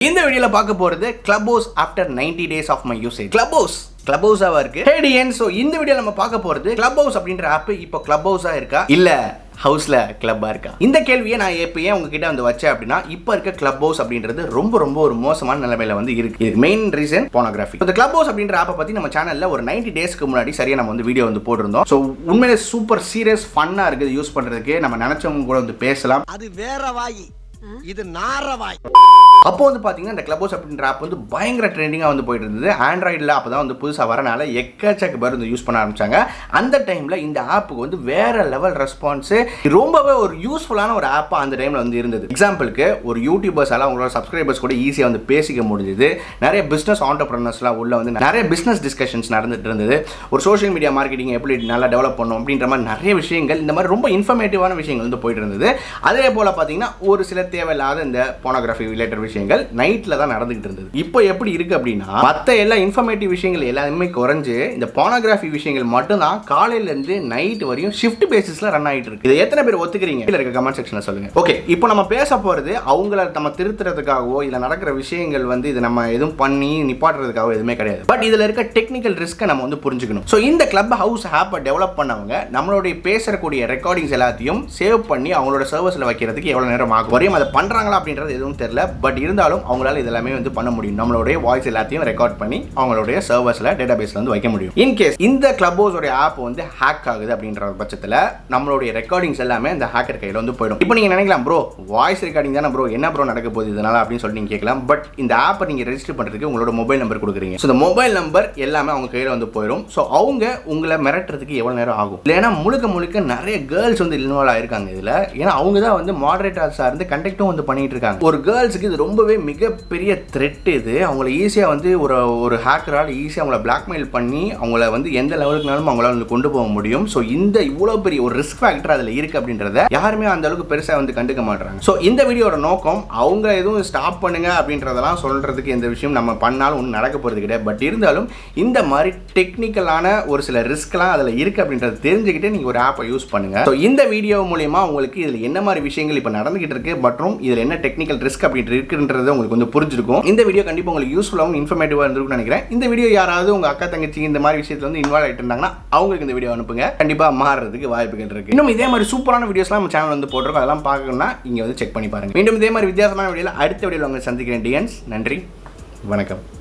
இந்த வீடியோல பார்க்க போறது club house after 90 days of my usage club house club ஹவுஸாவா இருக்கு ஹேடியன் ஸோ இந்த வீடியோல நம்ம பார்க்க போறது கிளப் ஹவுஸ் அப்படின்ற ஆப் இப்போ கிளப் ஹவுஸா இருக்கா? இல்ல ஹவுஸ்ல கிளப்பா இருக்கா? இந்த கேள்வியை நான் ஏன் உங்ககிட்ட வந்து வச்சேன் அப்படின்னா இப்போ இருக்க கிளப் ஹவுஸ் அப்படின்றது ரொம்ப ரொம்ப ஒரு மோசமான நிலைமையில வந்து இருக்கு. இதுக்கு மெயின் ரீசன் போனோகிராஃபி இந்த கிளப் ஹவுஸ் அப்படின்ற ஆப்பை பத்தி நம்ம சேனல்ல ஒரு 90 டேஸ்க்கு முன்னாடி சரியா நம்ம வந்து வீடியோ வந்து போட்டிருந்தோம். ஸோ உண்மையிலே சூப்பர் சீரியஸ் ஃபன்னா இருக்குது. யூஸ் பண்றதுக்கு நம்ம நினைச்சவங்க கூட வந்து பேசலாம். அது வேற வாய். இது நாரவாய். அப்போ வந்து பார்த்தீங்கன்னா இந்த கிளப் ஹவுஸ் அப்படின்ற ஆப் வந்து பயங்கர ட்ரெண்டிங்காக வந்து போயிட்டு இருந்தது ஆண்ட்ராய்டில் அப்போ தான் வந்து புதுசாக வரனால எக்கச்சக்க பேர் வந்து யூஸ் பண்ண ஆரம்பிச்சாங்க. அந்த டைமில் இந்த ஆப்புக்கு வந்து வேற லெவல் ரெஸ்பான்ஸு ரொம்பவே ஒரு யூஸ்ஃபுல்லான ஒரு ஆப்பாக அந்த டைமில் வந்து இருந்தது. எக்ஸாம்பிளுக்கு ஒரு யூடியூபர்ஸால் அவங்களோட சப்ஸ்கிரைபர்ஸ் கூட ஈஸியாக வந்து பேசிக்க முடிஞ்சுது. நிறைய பிஸ்னஸ் ஆண்டர்பிரனர்ஸ்லாம் உள்ள வந்து நிறைய பிஸ்னஸ் டிஸ்கஷன்ஸ் நடந்துட்டு இருந்தது. ஒரு சோஷியல் மீடியா மார்க்கெட்டிங் எப்படி நல்லா டெவலப் பண்ணும் அப்படின்ற மாதிரி நிறைய விஷயங்கள் இந்த மாதிரி ரொம்ப இன்ஃபர்மேட்டிவான விஷயங்கள் வந்து போயிட்டு இருந்தது. அதே போல் பார்த்தீங்கன்னா ஒரு சில தேவையில்லாத இந்த போனோகிராஃபி ரிலேட்டட் விஷயங்கள் நைட்டில் தான் நடந்துகிட்டு இருந்தது. இப்போ எப்படி இருக்கு அப்படின்னா மற்ற எல்லா இன்ஃபர்மேட்டிவ் விஷயங்கள் எல்லாமே குறைஞ்சு இந்த போனோகிராஃபி விஷயங்கள் மட்டும்தான் காலையிலேருந்து நைட் வரையும் ஷிஃப்ட் பேசிஸில் ரன் ஆகிட்டு இருக்கு. இதை எத்தனை பேர் ஒத்துக்கிறீங்க? இல்லை இருக்க கமெண்ட் செக்ஷனில் சொல்லுங்கள் ஓகே இப்போ நம்ம பேச போகிறது அவங்கள நம்ம திருத்துறதுக்காகவோ இல்லை நடக்கிற விஷயங்கள் வந்து இதை நம்ம எதுவும் பண்ணி நிப்பாட்டுறதுக்காகவோ எதுவுமே கிடையாது. பட் இதில் இருக்க டெக்னிக்கல் ரிஸ்க்கை நம்ம வந்து புரிஞ்சுக்கணும். ஸோ இந்த கிளப் ஹவுஸ் ஆப்பை டெவலப் பண்ணவங்க நம்மளுடைய பேசக்கூடிய ரெக்கார்டிங்ஸ் எல்லாத்தையும் சேவ் பண்ணி அவங்களோட சர்வஸில் வைக்கிறதுக்கு எவ்வளோ நேரம் ஆகும்? வரையும் அதை பண்ணுறாங்களா அப்படின்றது எதுவும் தெரியல. பட் இருந்தாலும் அவங்களால இதெல்லாமே வந்து பண்ண முடியும். நம்மளுடைய வாய்ஸ் எல்லாத்தையும் ரெக்கார்ட் பண்ணி அவங்களுடைய சர்வஸில் டேட்டா பேஸில் வந்து வைக்க முடியும். இன்கேஸ் இந்த கிளப் ஹவுஸோடைய ஆப் வந்து ஹேக் ஆகுது அப்படின்ற பட்சத்தில் நம்மளுடைய ரெக்கார்டிங்ஸ் எல்லாமே அந்த ஹேக்கர் கையில் வந்து போயிடும். இப்போ நீங்கள் நினைக்கலாம் ப்ரோ வாய்ஸ் ரெக்கார்டிங் தானே ப்ரோ என்ன ப்ரோ நடக்க போகுது இதனால்? அப்படின்னு சொல்லி நீங்கள் கேட்கலாம். பட் இந்த ஆப்பை நீங்கள் ரெஜிஸ்டர் பண்ணுறதுக்கு உங்களோட மொபைல் நம்பர் கொடுக்குறீங்க. ஸோ இந்த மொபைல் நம்பர் எல்லாமே அவங்க கையில் வந்து போயிடும். ஸோ அவங்க உங்களை மிரட்டுறதுக்கு எவ்வளோ நேரம் ஆகும்? இல்லைன்னா முழுக்க முழுக்க நிறைய கேர்ள்ஸ் வந்து இன்வால்வ் ஆயிருக்காங்க இதில். ஏன்னா அவங்க தான் வந்து மாடரேட்டர்ஸாக இருந்து கண்டக்டும் வந்து பண்ணிட்டு இருக்காங்க ஒரு கேர்ள்ஸுக்கு இது ரொம்பவே மிகப்பெரிய த்ரெட் இது. அவங்கள ஈஸியாக வந்து ஒரு ஒரு ஹேக்கரால் ஈஸியாக அவங்கள பிளாக்மெயில் பண்ணி அவங்கள வந்து எந்த லெவலுக்குனாலும் அவங்களால வந்து கொண்டு போக முடியும். ஸோ இந்த இவ்வளோ பெரிய ஒரு ரிஸ்க் ஃபேக்டர் அதில் இருக்கு அப்படின்றத யாருமே அந்த அளவுக்கு பெருசாக வந்து கண்டுக்க மாட்டாங்க ஸோ இந்த வீடியோட நோக்கம் அவங்க எதுவும் ஸ்டாப் பண்ணுங்க அப்படின்றதெல்லாம் சொல்றதுக்கு எந்த விஷயம் நம்ம பண்ணாலும் ஒன்றும் நடக்க போகிறது கிடையாது. பட் இருந்தாலும் இந்த மாதிரி டெக்னிக்கலான ஒரு சில ரிஸ்க்லாம் அதில் இருக்கு அப்படின்றத தெரிஞ்சுக்கிட்டு நீங்கள் ஒரு ஆப்பை யூஸ் பண்ணுங்க. ஸோ இந்த வீடியோ மூலயமா உங்களுக்கு இதில் என்ன மாதிரி விஷயங்கள் இப்போ நடந்துகிட்டு இருக்கு மற்றும் இதில் என்ன டெக்னிக்கல் ரிஸ்க் அப்படின்ட்டு இருக்குன்றது உங்களுக்கு வந்து புரிஞ்சிருக்கும். இந்த வீடியோ கண்டிப்பாக உங்களுக்கு யூஸ்ஃபுல்லாகவும் இன்ஃபர்மேட்டிவாக இருந்திருக்கும்னு நினைக்கிறேன். இந்த வீடியோ யாராவது உங்கள் அக்கா தங்கச்சி இந்த மாதிரி விஷயத்தில் வந்து இன்வால்வ் ஆகிட்டு இருந்தாங்கன்னா அவங்களுக்கு இந்த வீடியோ அனுப்புங்க. கண்டிப்பாக மாறுறதுக்கு வாய்ப்புகள் இருக்குது இன்னும் இதே மாதிரி சூப்பரான வீடியோஸ்லாம் நம்ம சேனல் வந்து போட்டிருக்கோம். அதெல்லாம் பார்க்கணும்னா இங்கே வந்து செக் பண்ணி பாருங்க. மீண்டும் இதே மாதிரி வித்தியாசமான வீடியோவில் அடுத்த வீடியோவில் உங்களை சந்திக்கிறேன். டிஎன்ஸ் நன்றி. வணக்கம்.